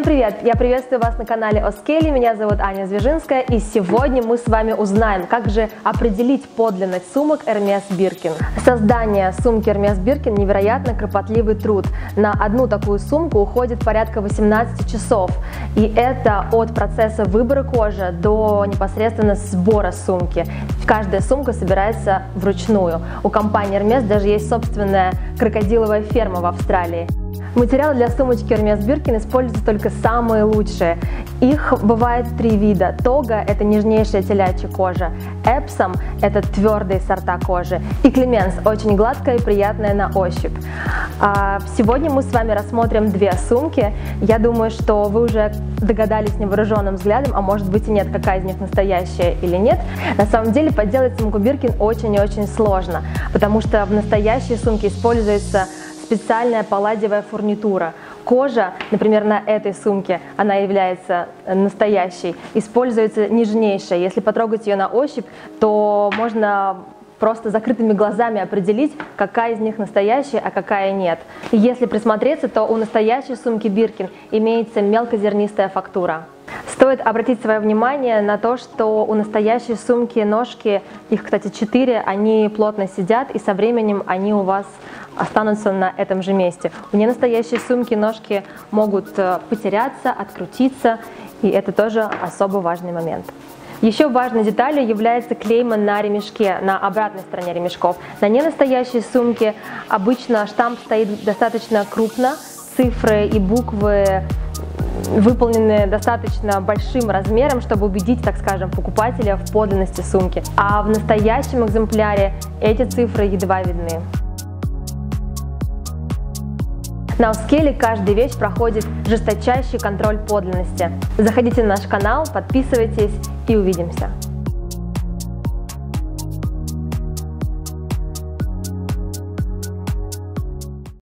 Всем привет! Я приветствую вас на канале Оскели, меня зовут Аня Звежинская, и сегодня мы с вами узнаем, как же определить подлинность сумок Hermes Birkin. Создание сумки Hermes Birkin невероятно кропотливый труд. На одну такую сумку уходит порядка 18 часов, и это от процесса выбора кожи до непосредственно сбора сумки. Каждая сумка собирается вручную. У компании Hermes даже есть собственная крокодиловая ферма в Австралии. Материалы для сумочки Hermes Birkin используются только самые лучшие. Их бывает три вида. Тога – это нежнейшая телячья кожа, Эпсом – это твердые сорта кожи, и Клеменс – очень гладкая и приятная на ощупь. А, сегодня мы с вами рассмотрим две сумки. Я думаю, что вы уже догадались невооруженным взглядом, а может быть и нет, какая из них настоящая или нет. На самом деле подделать сумку Биркин очень и очень сложно, потому что в настоящей сумке используется специальная палладиевая фурнитура. Кожа, например, на этой сумке, она является настоящей, используется нежнейшая. Если потрогать ее на ощупь, то можно просто закрытыми глазами определить, какая из них настоящая, а какая нет. Если присмотреться, то у настоящей сумки Биркин имеется мелкозернистая фактура. Стоит обратить свое внимание на то, что у настоящей сумки ножки, их, кстати, четыре, они плотно сидят, и со временем они у вас останутся на этом же месте. У ненастоящей сумки ножки могут э, потеряться, открутиться, и это тоже особо важный момент. Еще важной деталью является клейма на ремешке, на обратной стороне ремешков. На ненастоящей сумке обычно штамп стоит достаточно крупно, цифры и буквы выполнены достаточно большим размером, чтобы убедить, так скажем, покупателя в подлинности сумки. А в настоящем экземпляре эти цифры едва видны. На Ускеле каждая вещь проходит жесточайший контроль подлинности. Заходите на наш канал, подписывайтесь и увидимся.